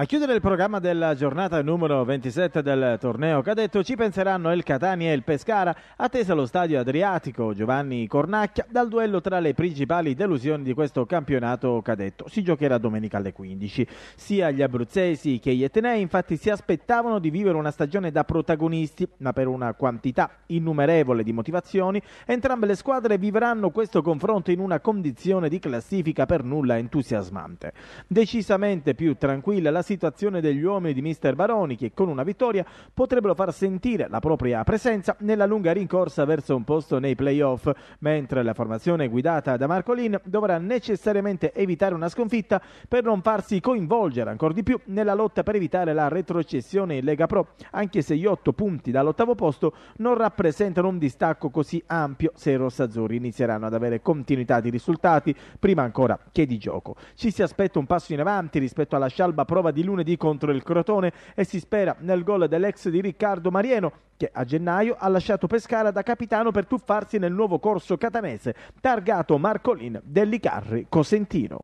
A chiudere il programma della giornata numero 27 del torneo cadetto ci penseranno il Catania e il Pescara, attesa allo stadio Adriatico Giovanni Cornacchia dal duello tra le principali delusioni di questo campionato cadetto. Si giocherà domenica alle 15. Sia gli abruzzesi che gli etnei infatti si aspettavano di vivere una stagione da protagonisti, ma per una quantità innumerevole di motivazioni entrambe le squadre vivranno questo confronto in una condizione di classifica per nulla entusiasmante. Decisamente più tranquilla la situazione degli uomini di mister Baroni che con una vittoria potrebbero far sentire la propria presenza nella lunga rincorsa verso un posto nei playoff, mentre la formazione guidata da Marcolin dovrà necessariamente evitare una sconfitta per non farsi coinvolgere ancora di più nella lotta per evitare la retrocessione in Lega Pro, anche se gli otto punti dall'ottavo posto non rappresentano un distacco così ampio se i rossazzurri inizieranno ad avere continuità di risultati prima ancora che di gioco. Ci si aspetta un passo in avanti rispetto alla scialba prova di di lunedì contro il Crotone e si spera nel gol dell'ex di Riccardo Marieno che a gennaio ha lasciato Pescara da capitano per tuffarsi nel nuovo corso catanese targato Marcolin dell'Icarri Cosentino.